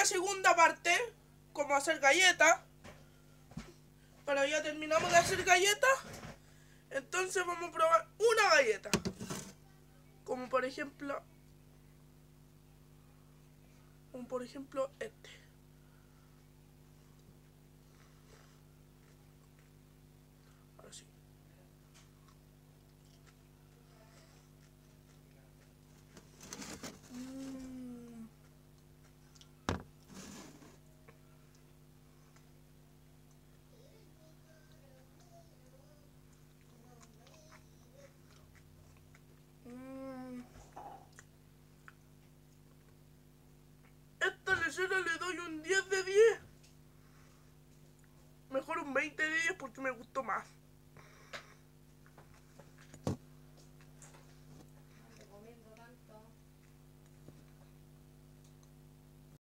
la segunda parte, como hacer galletas. Pero ya terminamos de hacer galletas. Entonces vamos a probar una galleta. Como por ejemplo... Como por ejemplo este. 20 de 10 porque me gustó más.